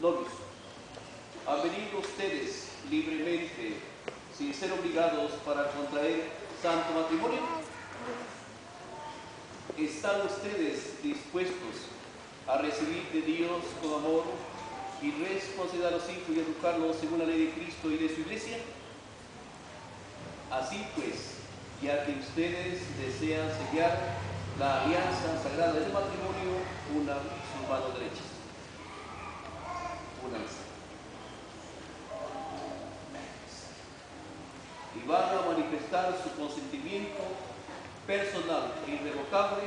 novios. ¿Han venido ustedes libremente, sin ser obligados, para contraer santo matrimonio? ¿Están ustedes dispuestos a recibir de Dios con amor y responsabilidad a los hijos y educarlos según la ley de Cristo y de su iglesia? Así pues, ya que ustedes desean sellar la alianza sagrada del matrimonio, una sus manos derechas. Únanse. Y van a manifestar su consentimiento personal e irrevocable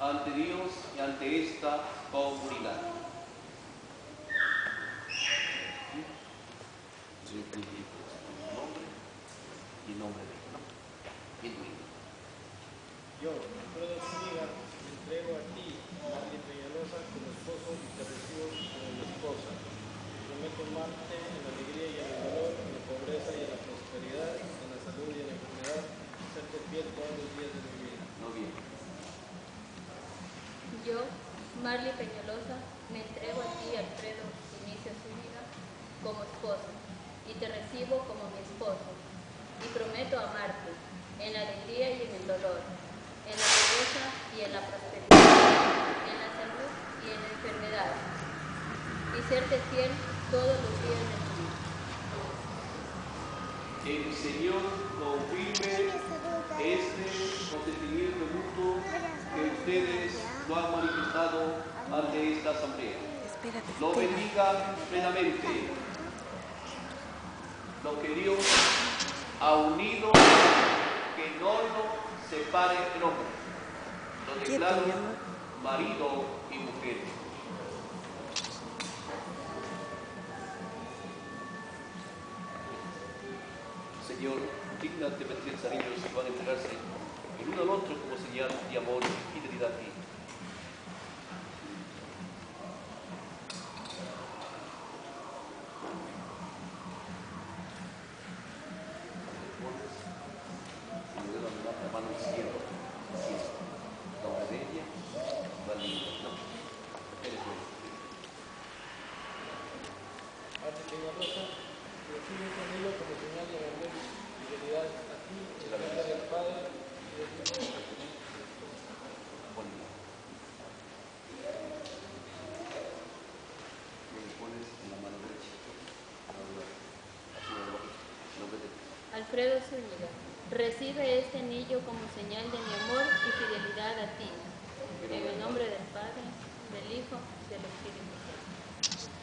ante Dios y ante esta comunidad. Hijo. Yo, Alfredo Zúñiga, entrego a ti, Marley Peñalosa, como esposo y te recibo como mi esposa. Prometo amarte en la alegría y en el dolor, en la pobreza y en la prosperidad, en la salud y en la enfermedad, serte fiel todos los días de mi vida. No bien. Yo, Marley Peñalosa, me entrego a ti, Alfredo Inicio Zúñiga, como esposa, y te recibo como mi esposo, y prometo amarte en la alegría y en el dolor, en la pobreza y en la prosperidad, en la salud y en la enfermedad, y serte fiel todos los días de mi vida. El Señor confirme este consentimiento mutuo que ustedes lo han esta asamblea. Lo bendiga plenamente. Lo que Dios ha unido, que no lo separe el hombre. Lo declaro marido y mujer. Señor, bendiciones a ellos que van a entregarse el uno al otro como señal de amor y fidelidad a ti. Pones, y le doy la la mano izquierda, izquierda. Nombre de ella, Valdivia, ¿no? Eres bueno. Marley Peñalosa, te recibo este anillo como señal de amor y fidelidad a ti, en la nombre del Padre y del Hijo y Alfredo Zúñiga, recibe este anillo como señal de mi amor y fidelidad a ti, en el nombre del Padre, del Hijo, del Espíritu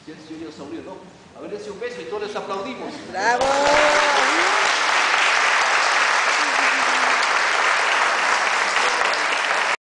Santo. Si el señor Saurio, ¿no? A ver, ese un beso y todos les aplaudimos. ¡Bravo!